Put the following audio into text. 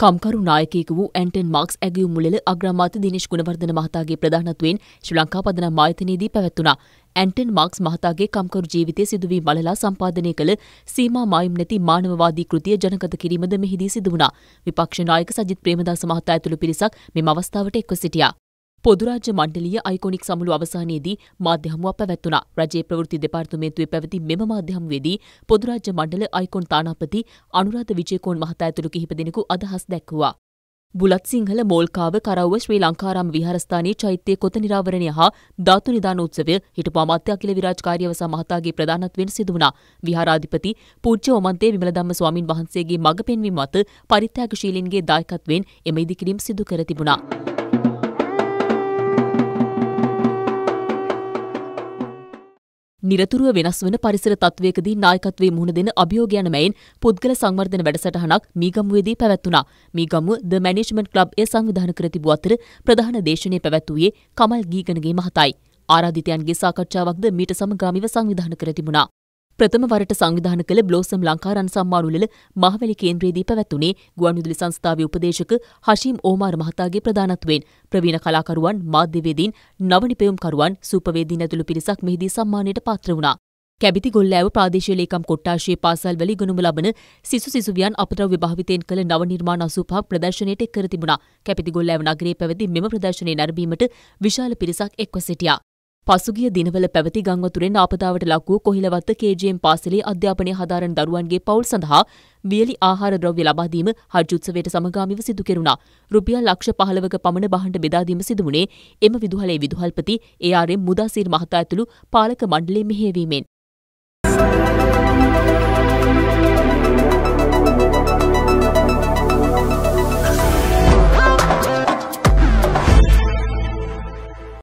කම්කරු නායකයෙකු වූ ඇන්ටන් මාක්ස් ඇගයුම් මුලෙල අග්‍රාමාත්‍ය දිනේෂ් ගුණවර්ධන මහතාගේ ප්‍රධානත්වයෙන් ශ්‍රී ලංකා පදනම් ආයතනයේදී පැවැත්වුණා. ඇන්ටන් මාක්ස් මහතාගේ කම්කරු ජීවිතය සිදුවී මලලා සම්පාදනය කළ සීමා මායිම් නැති මානවවාදී කෘතිය ජනගත කිරීමද මෙහිදී සිදු වුණා. විපක්ෂ නායක සජිත් ප්‍රේමදාස මහතා ඇතුළු පිරිසක් මෙම අවස්ථාවට එක්ව සිටියා. පොදුරාජ්‍ය මණ්ඩලීය අයිකොනික් සමුළු අවසානයේදී මාධ්‍ය හමුවක් පැවැත්වුණා. රජයේ ප්‍රවෘත්ති දෙපාර්තමේන්තුවේ පැවති මෙම මාධ්‍ය හමුවේදී පොදුරාජ්‍ය මණ්ඩල අයිකොන් තානාපති අනුරාධ විජේකෝන් මහතා ඇතුළු කිහිප දෙනෙකු අදහස් දැක්වුවා. බුලත් සිංහල මෝල්කාව කරව්ව ශ්‍රී ලංකාරාම විහාරස්ථානයේ චෛත්‍ය කොත නිරාවරණය හා ධාතු නිදාන උත්සවය හිටපු අමාත්‍ය අකිල විරාජ් කාර්යවස මහතාගේ ප්‍රධානත්වයෙන් සිදු වුණා. විහාරාධිපති පූජ්‍ය ඔමන්තේ විමලධම්ම ස්වාමින් වහන්සේගේ මඟ පෙන්වීම මත පරිත්‍යාගශීලීන්ගේ දායකත්වයෙන් එම ඉදිකිරීම සිදු කර තිබුණා. නිරතුරුව වෙනස් වන පරිසර තත්වයකදී නායකත්වයේ මුහුණ දෙන අභියෝගයන මැයින් පුද්ගල සංවර්ධන වැඩසටහනක් මීගමුවේදී පැවැත්වුණා. මීගමුව ද මැනේජ්මන්ට් ක්ලබ් එය සංවිධානය කර තිබූ අතර ප්‍රධාන දේශනය පැවැත්වුවේ කමල් ගීගනගේ මහතයි. ආරාධිතයන්ගේ සාකච්ඡාවක්ද මීට සමගාමීව සංවිධානය කර තිබුණා. ප්‍රථම වරට සංවිධාන කළ බ්ලෝසම් ලංකාරන් සම්මානුලල මහවැලි කේන්ද්‍රයේදී පැවැත්වුණේ ගුවන්විදුලි සංස්ථාවේ උපදේශක හෂීම් ඕමාර් මහතාගේ ප්‍රධානත්වයෙන් ප්‍රවීණ කලාකරුවන් මාධ්‍යවේදීන් නවනිපැයුම්කරුවන් සූපවේදීන් ඇතුළු පිරිසක් මෙහිදී සම්මානයට පාත්‍ර වුණා. කැබිති ගොල්ලෑව ප්‍රාදේශීය ලේකම් කොට්ටාශයේ පාසල්වල ඉගෙනුම ලබන සිසු සිසුවියන් අපද්‍රව්‍ය භාවිතයෙන් කළ නව නිර්මාණ 85ක් ප්‍රදර්ශනයට එක් කර තිබුණා. කැපිති ගොල්ලෑව නගරයේ පැවති මෙම ප්‍රදර්ශනයේ නැරඹීමට විශාල පිරිසක් එක්ව සිටියා. පසුගිය දිනවල පැවති ගංවතුරෙන් ආපදාවට ලක් වූ කොහිලවත්ත කේජීඑම් පාසලේ අධ්‍යාපනය හදාරන දරුවන්ගේ පවුල් සඳහා වියලි ආහාර ද්‍රව්‍ය ලබා දීම හජ් උත්සවයට සමගාමීව සිදු කෙරුණා. රුපියල් ලක්ෂ 15ක පමණ බහඬ බෙදා දීම සිදු වුණේ එම විදුහලේ විදුහල්පති ඒ.ආර්.එම් මුදාසිර් මහතා ඇතුළු පාලක මණ්ඩලයේ මෙහෙයවීමෙන්.